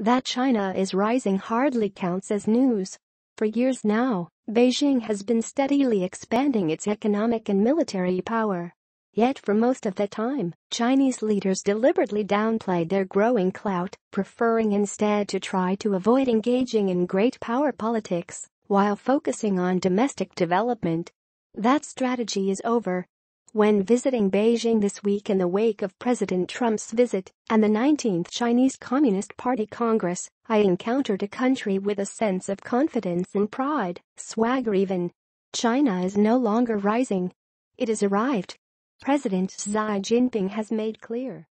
That China is rising hardly counts as news. For years now, Beijing has been steadily expanding its economic and military power. Yet for most of the time, Chinese leaders deliberately downplayed their growing clout, preferring instead to try to avoid engaging in great power politics while focusing on domestic development. That strategy is over. When visiting Beijing this week in the wake of President Trump's visit and the 19th Chinese Communist Party Congress, I encountered a country with a sense of confidence and pride, swagger even. China is no longer rising. It has arrived. President Xi Jinping has made clear